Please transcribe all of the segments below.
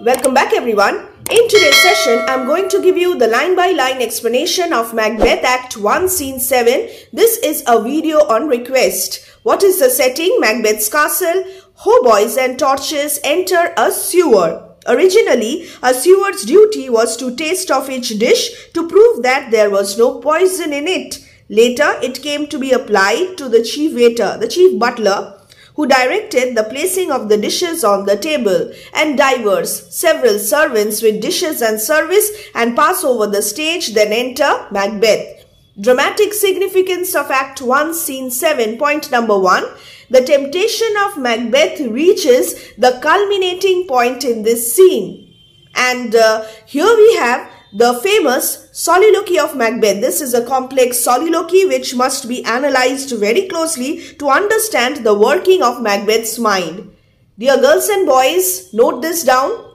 Welcome back everyone. In today's session, I'm going to give you the line-by-line -line explanation of Macbeth Act 1 Scene 7. This is a video on request. What is the setting? Macbeth's castle. Hautboys and torches enter a sewer. Originally, a steward's duty was to taste of each dish to prove that there was no poison in it. Later, it came to be applied to the chief waiter, the chief butler, who directed the placing of the dishes on the table, and divers, several servants with dishes and service, and pass over the stage, then enter Macbeth. Dramatic significance of Act 1, Scene 7, point number 1. The temptation of Macbeth reaches the culminating point in this scene. And uh, here we have the famous soliloquy of Macbeth. This is a complex soliloquy which must be analyzed very closely to understand the working of Macbeth's mind. Dear girls and boys, note this down.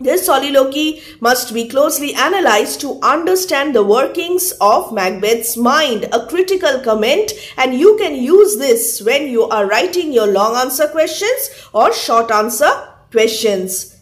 This soliloquy must be closely analyzed to understand the workings of Macbeth's mind, a critical comment and you can use this when you are writing your long answer questions or short answer questions.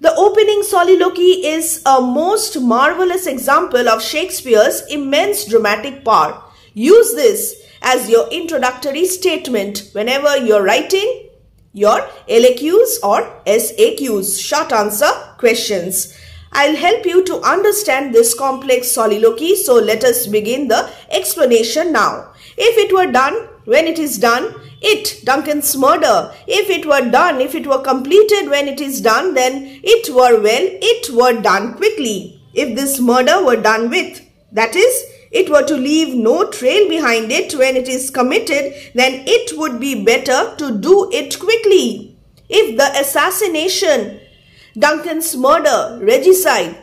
The opening soliloquy is a most marvelous example of Shakespeare's immense dramatic power. Use this as your introductory statement whenever you're writing your LAQs or SAQs, short answer questions. I'll help you to understand this complex soliloquy. So let us begin the explanation now. If it were done, when it is done, it, Duncan's murder. If it were done, if it were completed when it is done, then it were well, it were done quickly. If this murder were done with, that is, it were to leave no trail behind it when it is committed, then it would be better to do it quickly. If the assassination, Duncan's murder, regicide,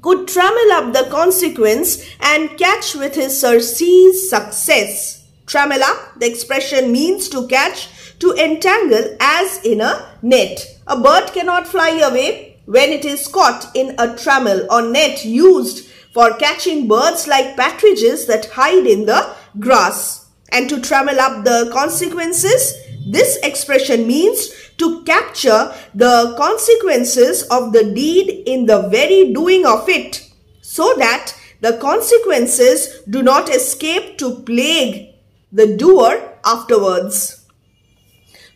could trammel up the consequence and catch with his surcease success, Trammella, the expression means to catch, to entangle as in a net. A bird cannot fly away when it is caught in a trammel or net used for catching birds like partridges that hide in the grass. And to trammel up the consequences, this expression means to capture the consequences of the deed in the very doing of it, so that the consequences do not escape to plague the doer afterwards,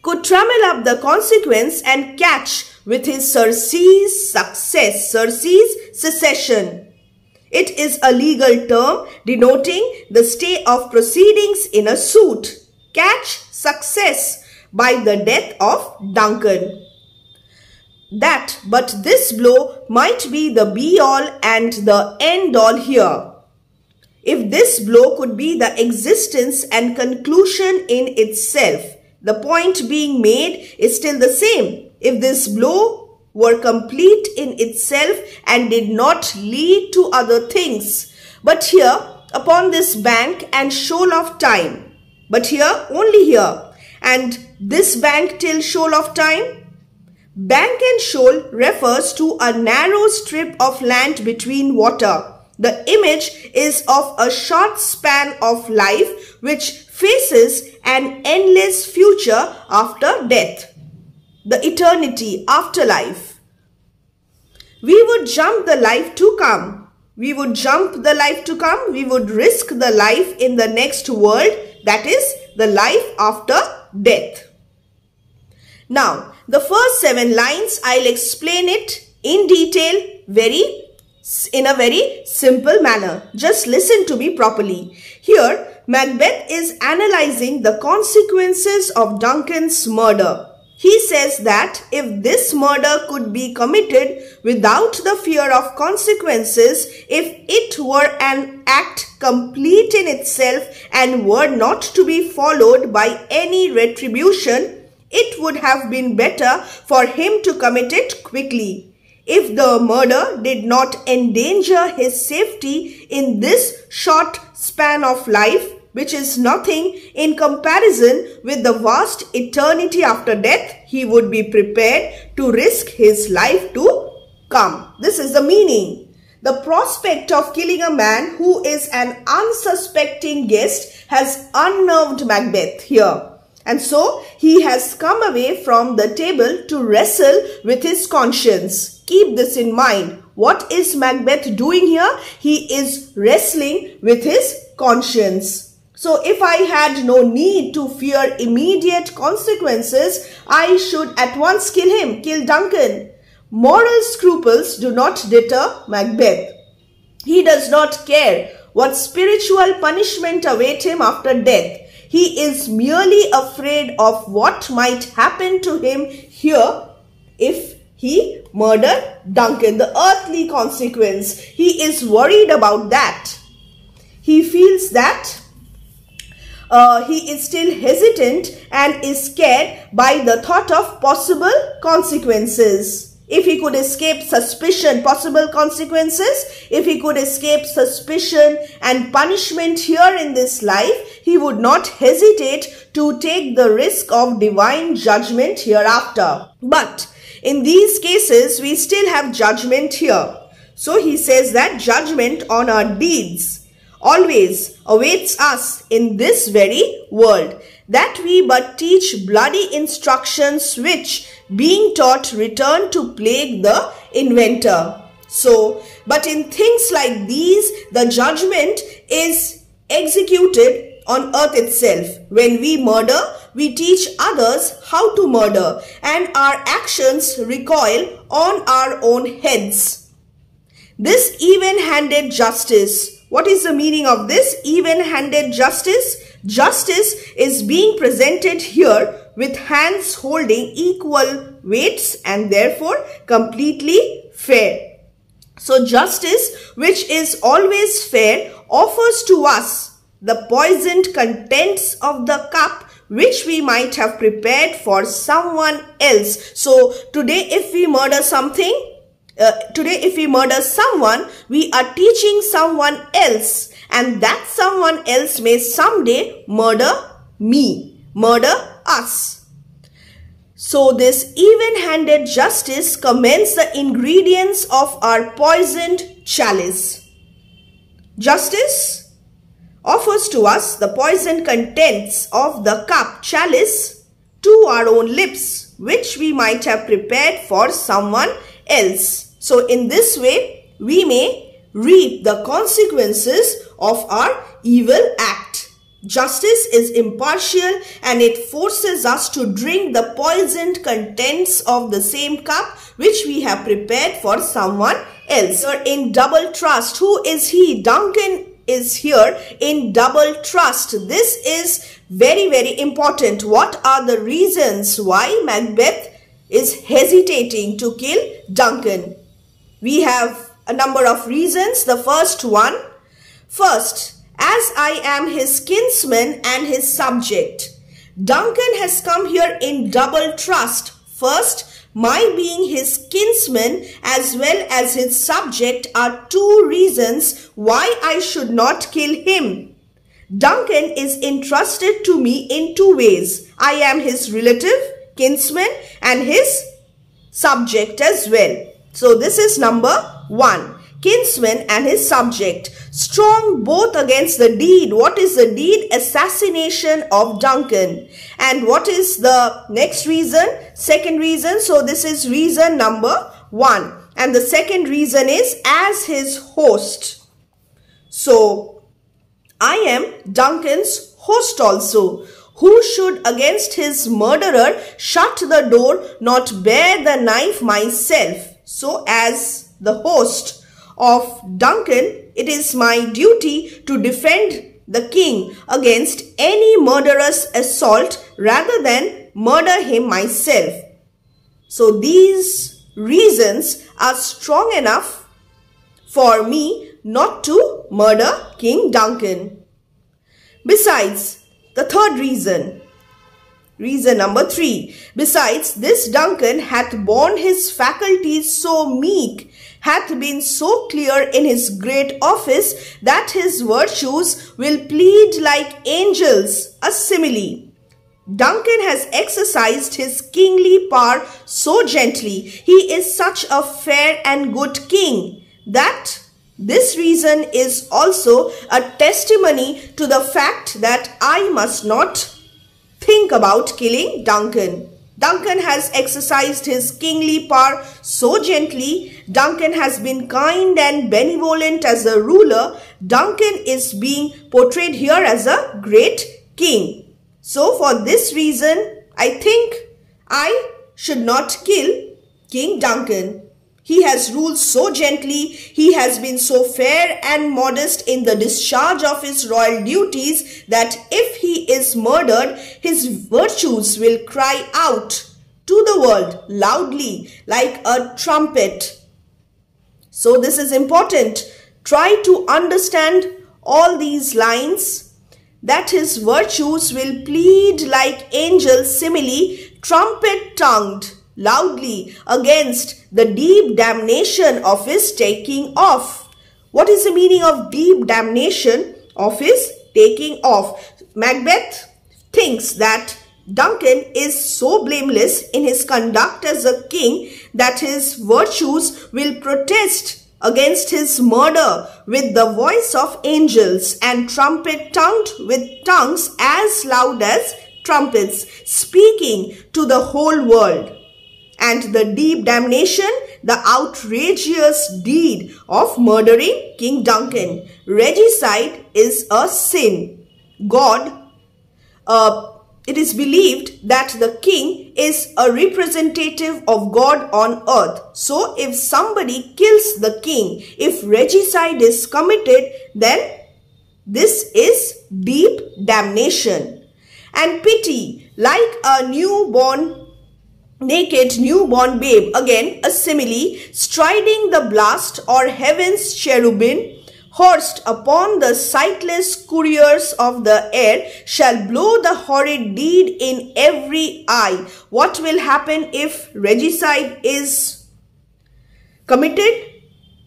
could trammel up the consequence and catch with his surcease success, surcease secession. It is a legal term denoting the stay of proceedings in a suit. Catch success by the death of Duncan. That, but this blow might be the be all and the end all here. If this blow could be the existence and conclusion in itself, the point being made is still the same. If this blow were complete in itself and did not lead to other things. But here, upon this bank and shoal of time. But here, only here. And this bank till shoal of time? Bank and shoal refers to a narrow strip of land between water the image is of a short span of life which faces an endless future after death, the eternity afterlife. We would jump the life to come. We would jump the life to come. We would risk the life in the next world, that is, the life after death. Now, the first seven lines, I'll explain it in detail very in a very simple manner. Just listen to me properly. Here, Macbeth is analyzing the consequences of Duncan's murder. He says that if this murder could be committed without the fear of consequences, if it were an act complete in itself and were not to be followed by any retribution, it would have been better for him to commit it quickly if the murder did not endanger his safety in this short span of life, which is nothing in comparison with the vast eternity after death, he would be prepared to risk his life to come. This is the meaning. The prospect of killing a man who is an unsuspecting guest has unnerved Macbeth here. And so he has come away from the table to wrestle with his conscience. Keep this in mind. What is Macbeth doing here? He is wrestling with his conscience. So if I had no need to fear immediate consequences, I should at once kill him, kill Duncan. Moral scruples do not deter Macbeth. He does not care what spiritual punishment await him after death. He is merely afraid of what might happen to him here if he murdered Duncan, the earthly consequence. He is worried about that. He feels that uh, he is still hesitant and is scared by the thought of possible consequences if he could escape suspicion, possible consequences, if he could escape suspicion and punishment here in this life, he would not hesitate to take the risk of divine judgment hereafter. But in these cases, we still have judgment here. So he says that judgment on our deeds always awaits us in this very world that we but teach bloody instructions which, being taught, return to plague the inventor. So, but in things like these, the judgment is executed on earth itself. When we murder, we teach others how to murder and our actions recoil on our own heads. This even-handed justice. What is the meaning of this even-handed justice? Justice is being presented here with hands holding equal weights and therefore completely fair. So justice, which is always fair, offers to us the poisoned contents of the cup which we might have prepared for someone else. So today if we murder something, uh, today if we murder someone, we are teaching someone else and that someone else may someday murder me, murder us. So this even-handed justice commends the ingredients of our poisoned chalice. Justice offers to us the poisoned contents of the cup chalice to our own lips, which we might have prepared for someone else. So in this way, we may reap the consequences of our evil act. Justice is impartial and it forces us to drink the poisoned contents of the same cup which we have prepared for someone else. You're in double trust. Who is he? Duncan is here in double trust. This is very, very important. What are the reasons why Macbeth is hesitating to kill Duncan? We have a number of reasons. The first one, first, as I am his kinsman and his subject. Duncan has come here in double trust. First, my being his kinsman as well as his subject are two reasons why I should not kill him. Duncan is entrusted to me in two ways. I am his relative, kinsman and his subject as well. So this is number 1. Kinsman and his subject, strong both against the deed. What is the deed? Assassination of Duncan. And what is the next reason? Second reason. So this is reason number 1. And the second reason is as his host. So I am Duncan's host also who should against his murderer shut the door, not bear the knife myself. So as the host of Duncan, it is my duty to defend the king against any murderous assault rather than murder him myself. So these reasons are strong enough for me not to murder King Duncan. Besides, the third reason, Reason number three. Besides, this Duncan hath borne his faculties so meek, hath been so clear in his great office, that his virtues will plead like angels, a simile. Duncan has exercised his kingly power so gently. He is such a fair and good king that this reason is also a testimony to the fact that I must not think about killing Duncan. Duncan has exercised his kingly power so gently. Duncan has been kind and benevolent as a ruler. Duncan is being portrayed here as a great king. So for this reason, I think I should not kill King Duncan. He has ruled so gently, he has been so fair and modest in the discharge of his royal duties that if he is murdered, his virtues will cry out to the world loudly like a trumpet. So this is important. Try to understand all these lines that his virtues will plead like angels simile trumpet tongued loudly against the deep damnation of his taking off. What is the meaning of deep damnation of his taking off? Macbeth thinks that Duncan is so blameless in his conduct as a king that his virtues will protest against his murder with the voice of angels and trumpet tongued with tongues as loud as trumpets speaking to the whole world and the deep damnation, the outrageous deed of murdering King Duncan. Regicide is a sin. God, uh, it is believed that the king is a representative of God on earth. So if somebody kills the king, if regicide is committed, then this is deep damnation. And pity, like a newborn naked newborn babe again a simile striding the blast or heaven's cherubim horsed upon the sightless couriers of the air shall blow the horrid deed in every eye what will happen if regicide is committed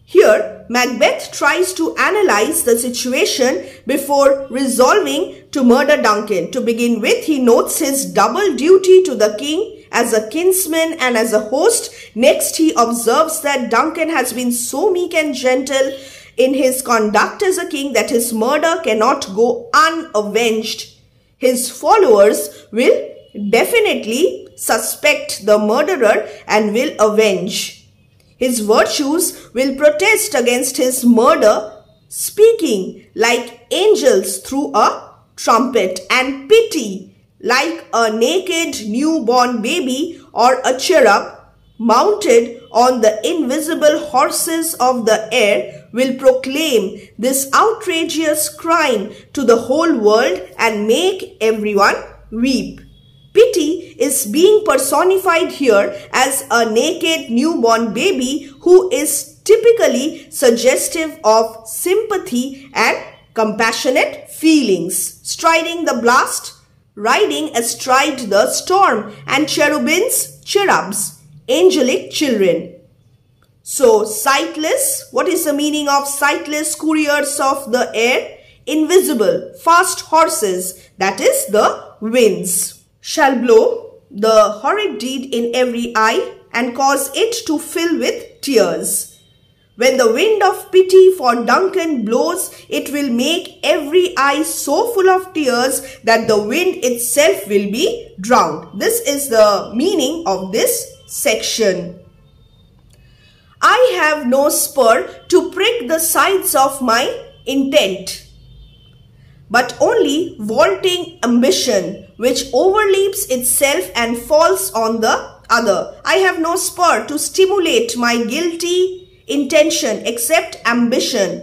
here, Macbeth tries to analyze the situation before resolving to murder Duncan. To begin with, he notes his double duty to the king as a kinsman and as a host. Next, he observes that Duncan has been so meek and gentle in his conduct as a king that his murder cannot go unavenged. His followers will definitely suspect the murderer and will avenge. His virtues will protest against his murder, speaking like angels through a trumpet and pity like a naked newborn baby or a cherub mounted on the invisible horses of the air will proclaim this outrageous crime to the whole world and make everyone weep. Pity is being personified here as a naked newborn baby who is typically suggestive of sympathy and compassionate feelings. Striding the blast riding astride the storm, and cherubims, cherubs, angelic children. So, sightless, what is the meaning of sightless couriers of the air? Invisible, fast horses, that is the winds, shall blow the horrid deed in every eye and cause it to fill with tears. When the wind of pity for Duncan blows, it will make every eye so full of tears that the wind itself will be drowned. This is the meaning of this section. I have no spur to prick the sides of my intent, but only vaulting ambition which overleaps itself and falls on the other. I have no spur to stimulate my guilty intention except ambition.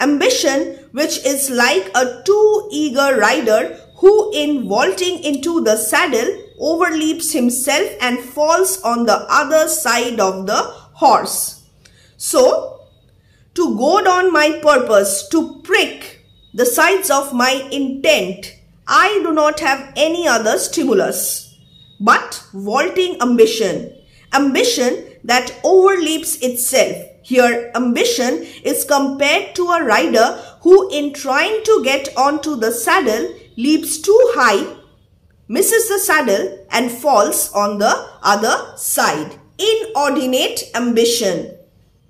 Ambition which is like a too eager rider who in vaulting into the saddle overleaps himself and falls on the other side of the horse. So, to goad on my purpose, to prick the sides of my intent, I do not have any other stimulus but vaulting ambition. Ambition that overleaps itself here, ambition is compared to a rider who in trying to get onto the saddle leaps too high, misses the saddle and falls on the other side. Inordinate ambition.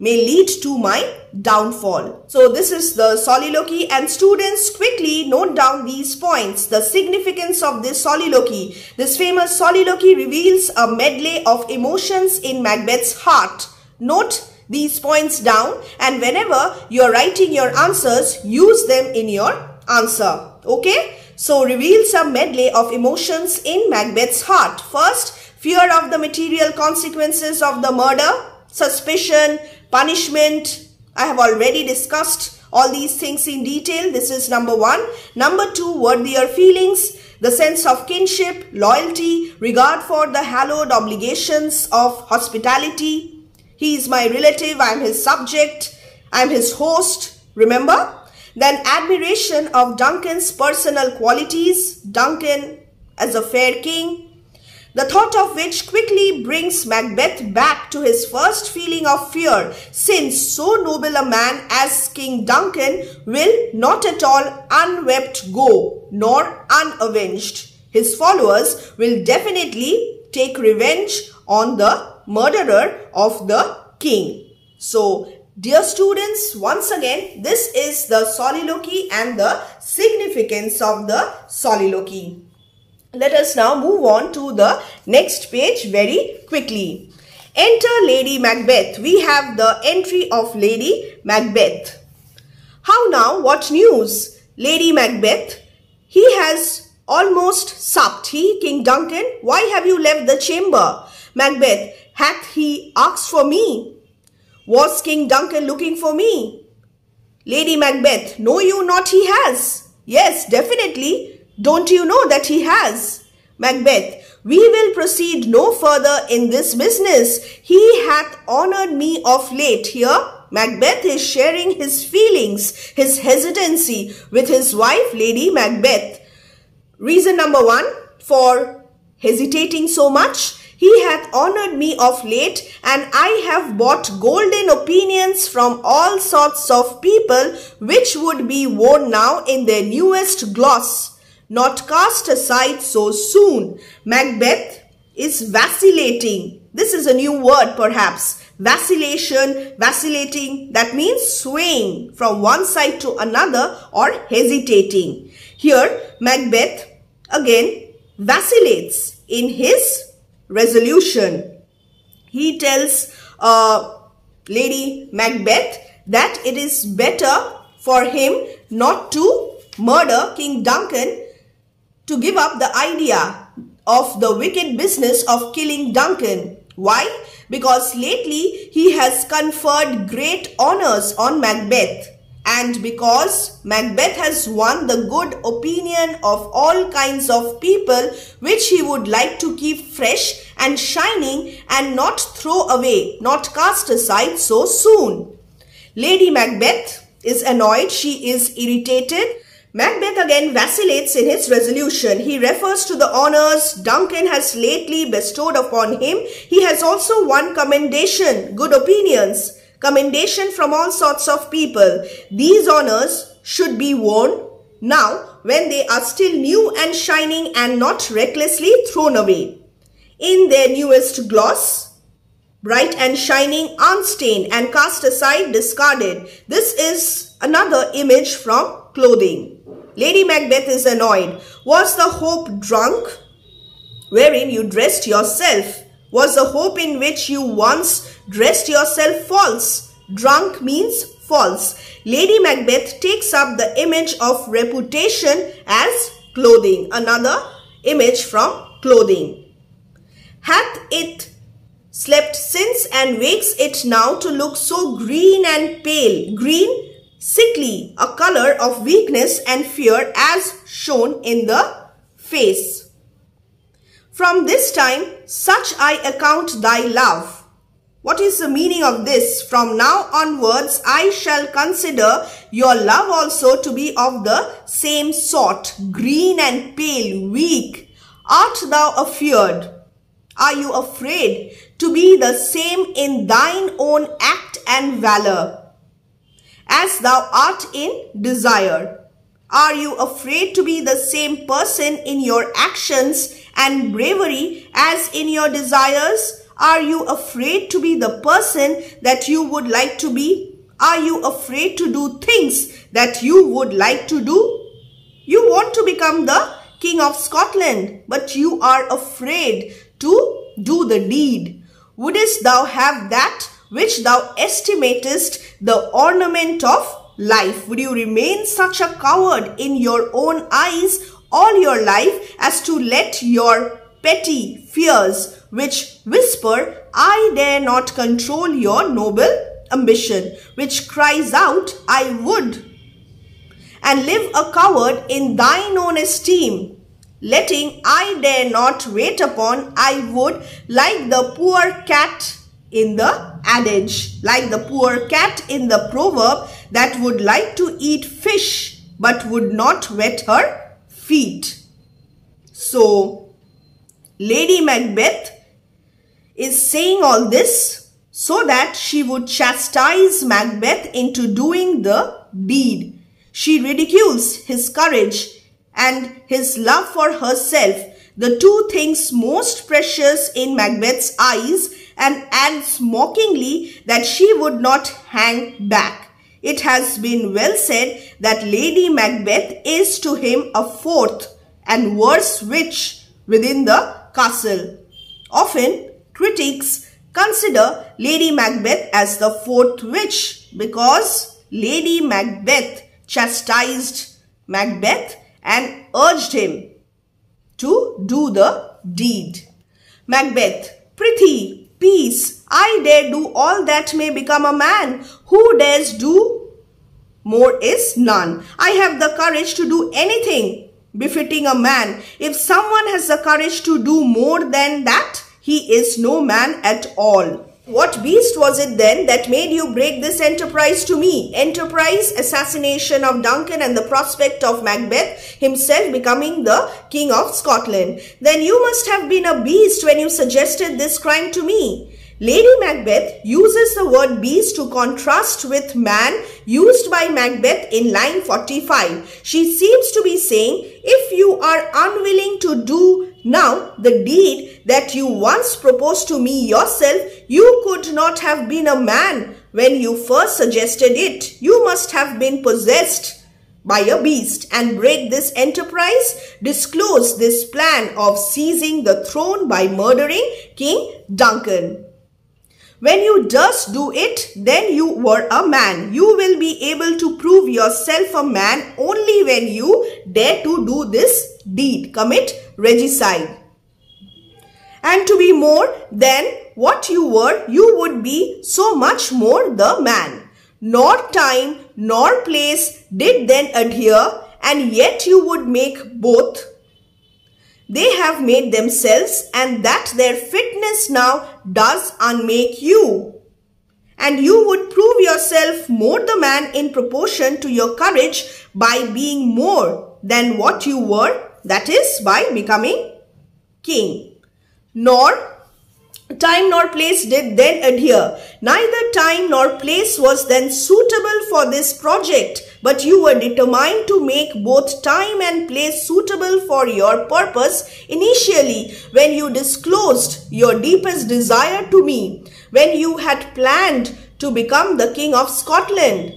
may lead to my downfall. So this is the soliloquy and students quickly note down these points. The significance of this soliloquy. This famous soliloquy reveals a medley of emotions in Macbeth's heart. Note these points down and whenever you're writing your answers, use them in your answer. Okay? So reveal some medley of emotions in Macbeth's heart. First, fear of the material consequences of the murder, suspicion, punishment. I have already discussed all these things in detail. This is number one. Number two, worthier feelings, the sense of kinship, loyalty, regard for the hallowed obligations of hospitality. He is my relative, I am his subject, I am his host. Remember? Then admiration of Duncan's personal qualities, Duncan as a fair king, the thought of which quickly brings Macbeth back to his first feeling of fear, since so noble a man as King Duncan will not at all unwept go, nor unavenged. His followers will definitely take revenge on the murderer of the king. So, dear students, once again, this is the soliloquy and the significance of the soliloquy. Let us now move on to the next page very quickly. Enter Lady Macbeth. We have the entry of Lady Macbeth. How now? What news? Lady Macbeth. He has almost supped. He, King Duncan, why have you left the chamber? Macbeth, hath he asked for me? Was King Duncan looking for me? Lady Macbeth, know you not he has? Yes, definitely. Don't you know that he has? Macbeth, we will proceed no further in this business. He hath honored me of late. Here, Macbeth is sharing his feelings, his hesitancy with his wife, Lady Macbeth. Reason number one for hesitating so much. He hath honored me of late, and I have bought golden opinions from all sorts of people, which would be worn now in their newest gloss not cast aside so soon. Macbeth is vacillating. This is a new word perhaps. Vacillation, vacillating, that means swaying from one side to another or hesitating. Here, Macbeth again vacillates in his resolution. He tells uh, Lady Macbeth that it is better for him not to murder King Duncan to give up the idea of the wicked business of killing Duncan. Why? Because lately he has conferred great honors on Macbeth and because Macbeth has won the good opinion of all kinds of people which he would like to keep fresh and shining and not throw away, not cast aside so soon. Lady Macbeth is annoyed, she is irritated Macbeth again vacillates in his resolution. He refers to the honors Duncan has lately bestowed upon him. He has also won commendation, good opinions, commendation from all sorts of people. These honors should be worn now when they are still new and shining and not recklessly thrown away. In their newest gloss, bright and shining, unstained and cast aside, discarded. This is another image from clothing. Lady Macbeth is annoyed. Was the hope drunk? Wherein you dressed yourself. Was the hope in which you once dressed yourself false? Drunk means false. Lady Macbeth takes up the image of reputation as clothing. Another image from clothing. Hath it slept since and wakes it now to look so green and pale. Green sickly, a color of weakness and fear as shown in the face. From this time, such I account thy love. What is the meaning of this? From now onwards, I shall consider your love also to be of the same sort, green and pale, weak. Art thou afeard? Are you afraid to be the same in thine own act and valor? as thou art in desire? Are you afraid to be the same person in your actions and bravery as in your desires? Are you afraid to be the person that you would like to be? Are you afraid to do things that you would like to do? You want to become the King of Scotland, but you are afraid to do the deed. Wouldst thou have that which thou estimatest the ornament of life? Would you remain such a coward in your own eyes all your life as to let your petty fears which whisper, I dare not control your noble ambition, which cries out, I would, and live a coward in thine own esteem, letting I dare not wait upon, I would, like the poor cat in the adage, like the poor cat in the proverb that would like to eat fish but would not wet her feet. So, Lady Macbeth is saying all this so that she would chastise Macbeth into doing the deed. She ridicules his courage and his love for herself, the two things most precious in Macbeth's eyes, and adds mockingly that she would not hang back. It has been well said that Lady Macbeth is to him a fourth and worse witch within the castle. Often, critics consider Lady Macbeth as the fourth witch because Lady Macbeth chastised Macbeth and urged him to do the deed. Macbeth, Prithee, peace, I dare do all that may become a man. Who dares do more is none. I have the courage to do anything befitting a man. If someone has the courage to do more than that, he is no man at all. What beast was it then that made you break this enterprise to me? Enterprise, assassination of Duncan and the prospect of Macbeth himself becoming the King of Scotland. Then you must have been a beast when you suggested this crime to me. Lady Macbeth uses the word beast to contrast with man used by Macbeth in line 45. She seems to be saying, if you are unwilling to do now the deed that you once proposed to me yourself, you could not have been a man when you first suggested it. You must have been possessed by a beast and break this enterprise, disclose this plan of seizing the throne by murdering King Duncan. When you just do it, then you were a man. You will be able to prove yourself a man only when you dare to do this deed, commit regicide. And to be more than what you were, you would be so much more the man. Nor time nor place did then adhere, and yet you would make both they have made themselves and that their fitness now does unmake you. And you would prove yourself more the man in proportion to your courage by being more than what you were, that is, by becoming king. Nor time nor place did then adhere. Neither time nor place was then suitable for this project, but you were determined to make both time and place suitable for your purpose initially when you disclosed your deepest desire to me, when you had planned to become the King of Scotland.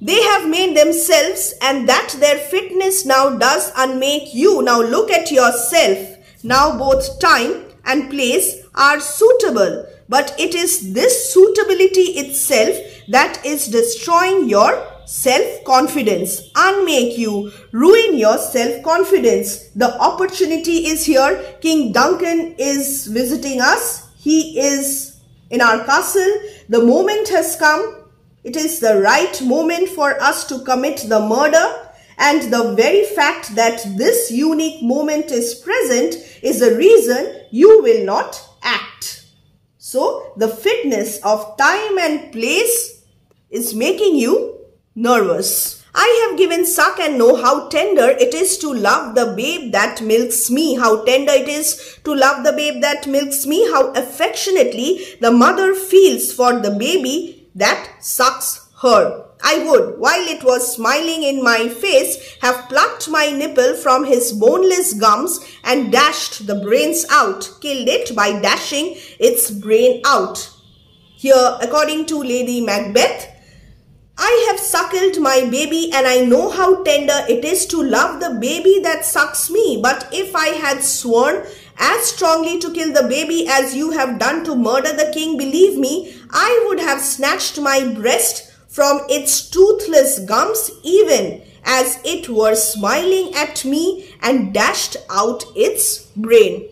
They have made themselves and that their fitness now does unmake you. Now look at yourself. Now both time and place are suitable. But it is this suitability itself that is destroying your self-confidence, unmake you, ruin your self-confidence. The opportunity is here. King Duncan is visiting us. He is in our castle. The moment has come. It is the right moment for us to commit the murder. And the very fact that this unique moment is present is the reason you will not act. So the fitness of time and place is making you nervous. I have given suck and know how tender it is to love the babe that milks me, how tender it is to love the babe that milks me, how affectionately the mother feels for the baby that sucks her. I would, while it was smiling in my face, have plucked my nipple from his boneless gums and dashed the brains out, killed it by dashing its brain out. Here, according to Lady Macbeth, I have suckled my baby and I know how tender it is to love the baby that sucks me. But if I had sworn as strongly to kill the baby as you have done to murder the king, believe me, I would have snatched my breast from its toothless gums even as it were smiling at me and dashed out its brain.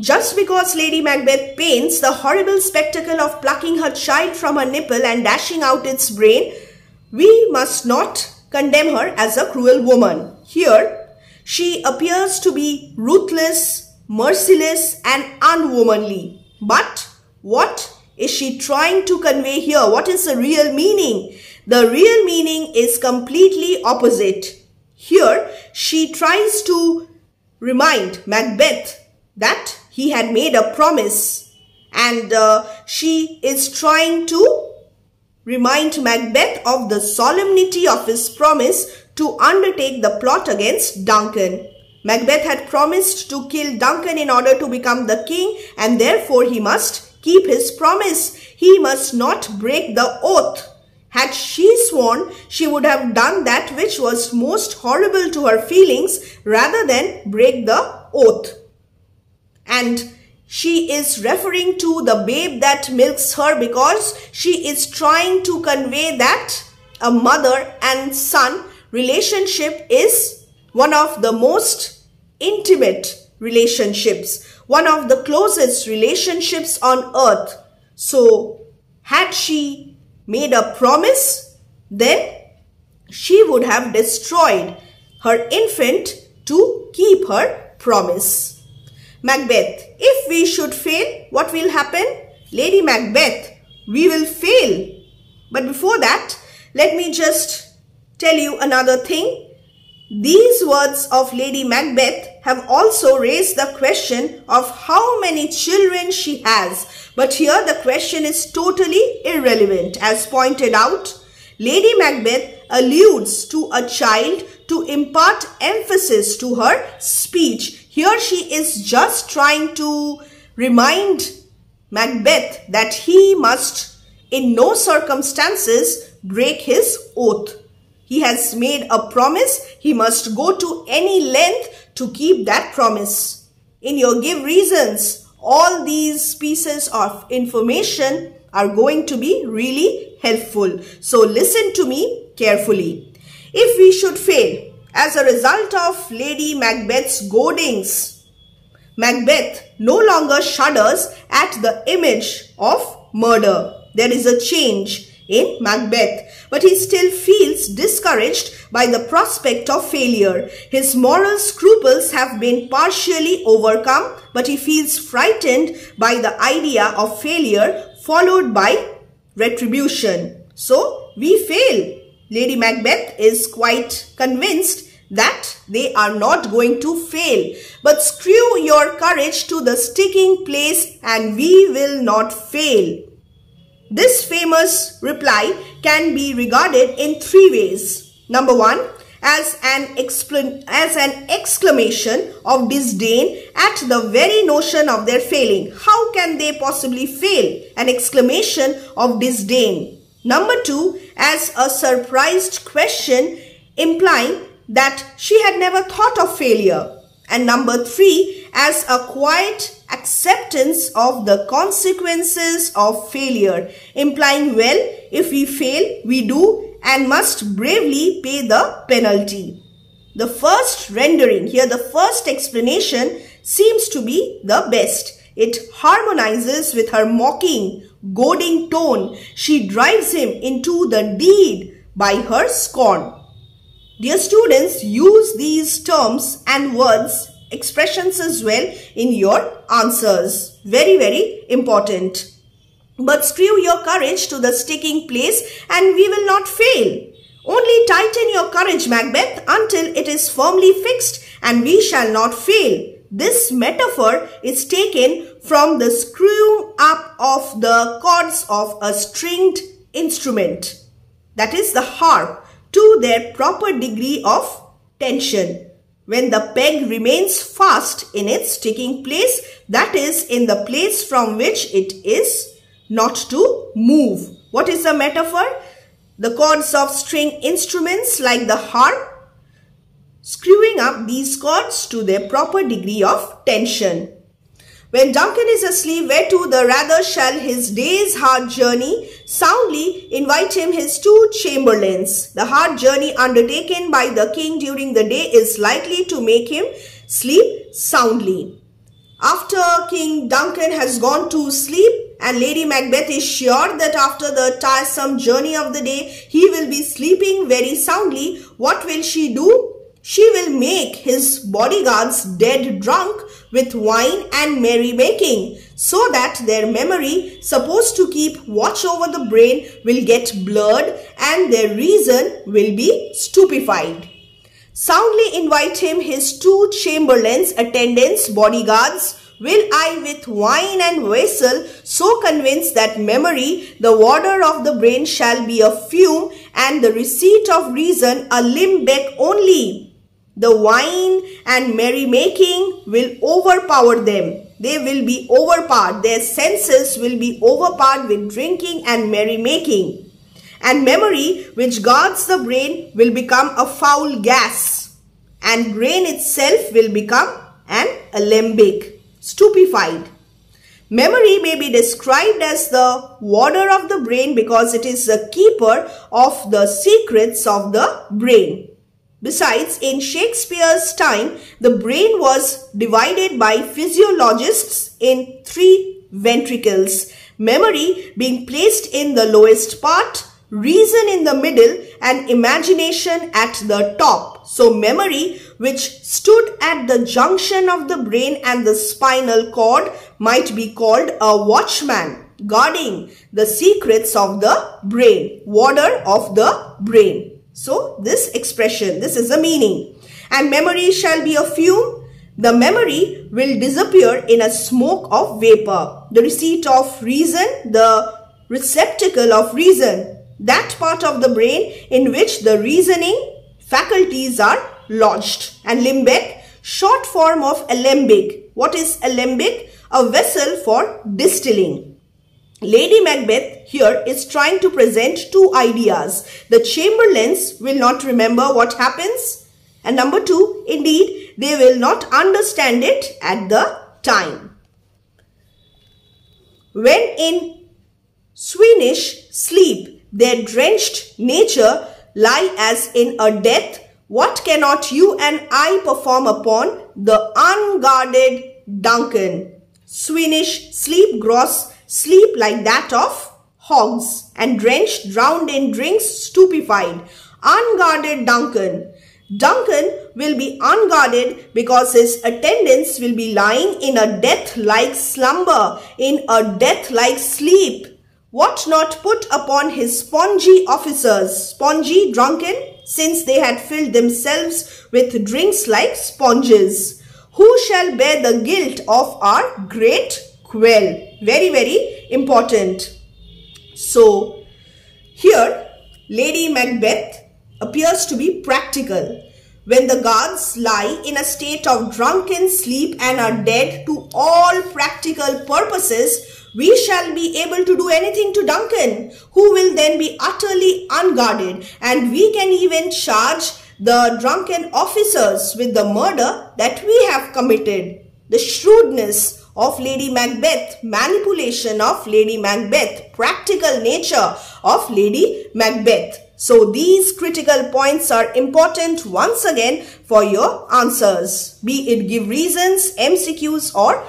Just because Lady Macbeth paints the horrible spectacle of plucking her child from her nipple and dashing out its brain, we must not condemn her as a cruel woman. Here, she appears to be ruthless, merciless and unwomanly. But what is she trying to convey here? What is the real meaning? The real meaning is completely opposite. Here, she tries to remind Macbeth that he had made a promise and uh, she is trying to remind Macbeth of the solemnity of his promise to undertake the plot against Duncan. Macbeth had promised to kill Duncan in order to become the king and therefore he must keep his promise. He must not break the oath. Had she sworn, she would have done that which was most horrible to her feelings rather than break the oath. And she is referring to the babe that milks her because she is trying to convey that a mother and son relationship is one of the most intimate relationships, one of the closest relationships on earth. So, had she made a promise, then she would have destroyed her infant to keep her promise. Macbeth, if we should fail, what will happen? Lady Macbeth, we will fail. But before that, let me just tell you another thing. These words of Lady Macbeth have also raised the question of how many children she has. But here the question is totally irrelevant. As pointed out, Lady Macbeth alludes to a child to impart emphasis to her speech. Here she is just trying to remind Macbeth that he must in no circumstances break his oath. He has made a promise. He must go to any length to keep that promise. In your give reasons, all these pieces of information are going to be really helpful. So listen to me carefully. If we should fail as a result of Lady Macbeth's goadings, Macbeth no longer shudders at the image of murder. There is a change in Macbeth, but he still feels discouraged by the prospect of failure. His moral scruples have been partially overcome, but he feels frightened by the idea of failure followed by retribution. So, we fail. Lady Macbeth is quite convinced that they are not going to fail. But screw your courage to the sticking place and we will not fail. This famous reply can be regarded in three ways. Number one, as an, as an exclamation of disdain at the very notion of their failing. How can they possibly fail? An exclamation of disdain. Number two, as a surprised question implying that she had never thought of failure. And number three, as a quiet acceptance of the consequences of failure, implying, well, if we fail, we do and must bravely pay the penalty. The first rendering, here the first explanation seems to be the best. It harmonizes with her mocking, goading tone. She drives him into the deed by her scorn. Dear students, use these terms and words expressions as well in your answers. Very, very important. But screw your courage to the sticking place and we will not fail. Only tighten your courage, Macbeth, until it is firmly fixed and we shall not fail. This metaphor is taken from the screwing up of the chords of a stringed instrument. that is the harp, to their proper degree of tension. When the peg remains fast in its sticking place, that is in the place from which it is not to move. What is the metaphor? The chords of string instruments like the harp screwing up these cords to their proper degree of tension. When Duncan is asleep, where to the rather shall his day's hard journey soundly invite him his two chamberlains. The hard journey undertaken by the king during the day is likely to make him sleep soundly. After King Duncan has gone to sleep and Lady Macbeth is sure that after the tiresome journey of the day, he will be sleeping very soundly, what will she do? She will make his bodyguards dead drunk with wine and merrymaking, so that their memory, supposed to keep watch over the brain, will get blurred and their reason will be stupefied. Soundly invite him his two chamberlains, attendants, bodyguards, will I with wine and wassail so convince that memory, the water of the brain shall be a fume and the receipt of reason a limbeck only. The wine and merrymaking will overpower them. They will be overpowered. Their senses will be overpowered with drinking and merrymaking. And memory, which guards the brain, will become a foul gas. And brain itself will become an alembic, stupefied. Memory may be described as the water of the brain because it is the keeper of the secrets of the brain. Besides, in Shakespeare's time, the brain was divided by physiologists in three ventricles. Memory being placed in the lowest part, reason in the middle and imagination at the top. So memory which stood at the junction of the brain and the spinal cord might be called a watchman guarding the secrets of the brain, water of the brain. So this expression, this is the meaning. And memory shall be a fume. The memory will disappear in a smoke of vapor. The receipt of reason, the receptacle of reason, that part of the brain in which the reasoning faculties are lodged. And limbeck, short form of alembic. What is alembic? A vessel for distilling. Lady Macbeth here is trying to present two ideas. The chamberlains will not remember what happens. And number two, indeed, they will not understand it at the time. When in Swinish sleep, their drenched nature lie as in a death, what cannot you and I perform upon the unguarded Duncan? Swinish sleep gross sleep like that of hogs, and drenched, drowned in drinks, stupefied. Unguarded Duncan. Duncan will be unguarded because his attendants will be lying in a death-like slumber, in a death-like sleep. What not put upon his spongy officers, spongy, drunken, since they had filled themselves with drinks like sponges? Who shall bear the guilt of our great quell? Very, very important. So, here Lady Macbeth appears to be practical. When the guards lie in a state of drunken sleep and are dead to all practical purposes, we shall be able to do anything to Duncan, who will then be utterly unguarded, and we can even charge the drunken officers with the murder that we have committed. The shrewdness of Lady Macbeth, manipulation of Lady Macbeth, practical nature of Lady Macbeth. So these critical points are important once again for your answers. Be it give reasons, MCQs or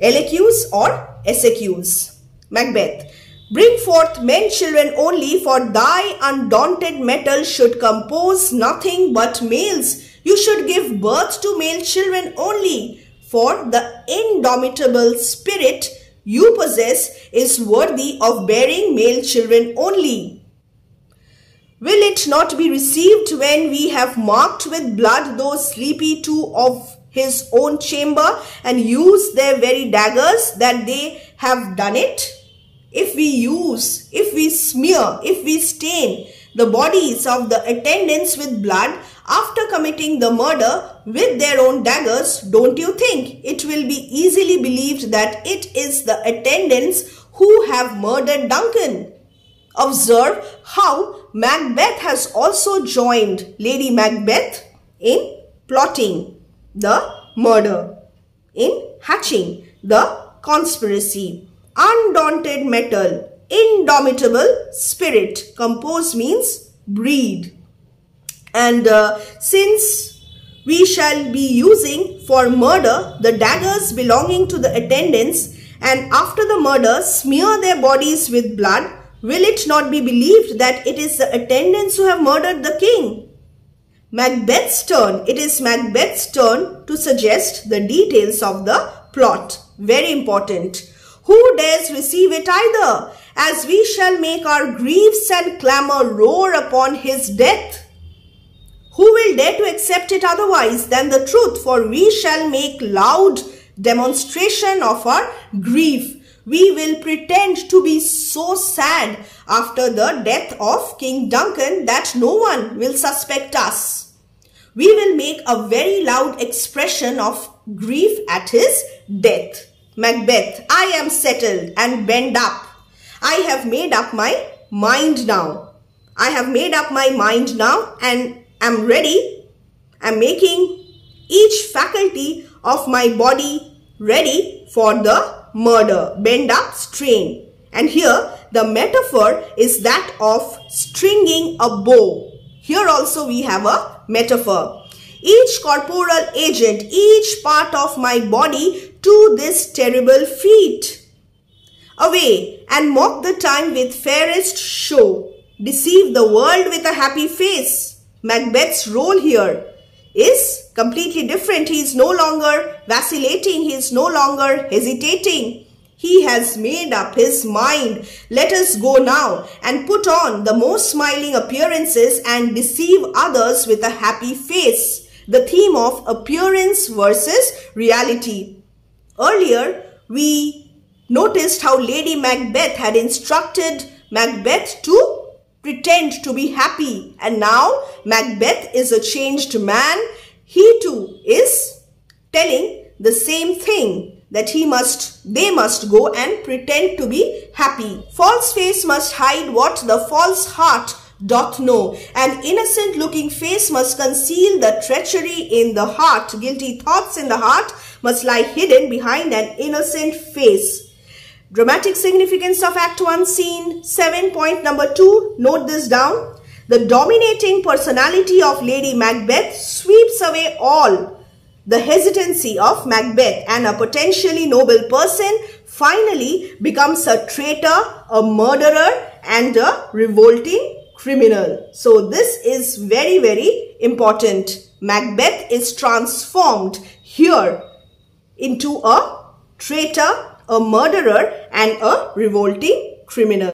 LAQs or SAQs. Macbeth. Bring forth men children only for thy undaunted mettle should compose nothing but males. You should give birth to male children only for the indomitable spirit you possess is worthy of bearing male children only. Will it not be received when we have marked with blood those sleepy two of his own chamber and use their very daggers that they have done it? If we use, if we smear, if we stain the bodies of the attendants with blood after committing the murder with their own daggers, don't you think it will be easily believed that it is the attendants who have murdered Duncan? Observe how Macbeth has also joined Lady Macbeth in plotting the murder, in hatching the conspiracy. Undaunted mettle, indomitable spirit. Compose means breed. And uh, since we shall be using for murder the daggers belonging to the attendants and after the murder smear their bodies with blood, will it not be believed that it is the attendants who have murdered the king? Macbeth's turn. It is Macbeth's turn to suggest the details of the plot. Very important. Who dares receive it either? As we shall make our griefs and clamour roar upon his death. Who will dare to accept it otherwise than the truth? For we shall make loud demonstration of our grief. We will pretend to be so sad after the death of King Duncan that no one will suspect us. We will make a very loud expression of grief at his death. Macbeth, I am settled and bend up. I have made up my mind now. I have made up my mind now and am ready. I'm making each faculty of my body ready for the murder. Bend up, strain. And here the metaphor is that of stringing a bow. Here also we have a metaphor. Each corporal agent, each part of my body to this terrible feat. Away and mock the time with fairest show. Deceive the world with a happy face Macbeth's role here is completely different. He is no longer vacillating. He is no longer hesitating. He has made up his mind. Let us go now and put on the most smiling appearances and deceive others with a happy face. The theme of appearance versus reality. Earlier, we noticed how Lady Macbeth had instructed Macbeth to pretend to be happy. And now Macbeth is a changed man. He too is telling the same thing that he must, they must go and pretend to be happy. False face must hide what the false heart doth know. An innocent looking face must conceal the treachery in the heart. Guilty thoughts in the heart must lie hidden behind an innocent face. Dramatic significance of Act 1 scene 7 point number 2. Note this down. The dominating personality of Lady Macbeth sweeps away all the hesitancy of Macbeth and a potentially noble person finally becomes a traitor, a murderer and a revolting criminal. So this is very very important. Macbeth is transformed here into a traitor a murderer and a revolting criminal.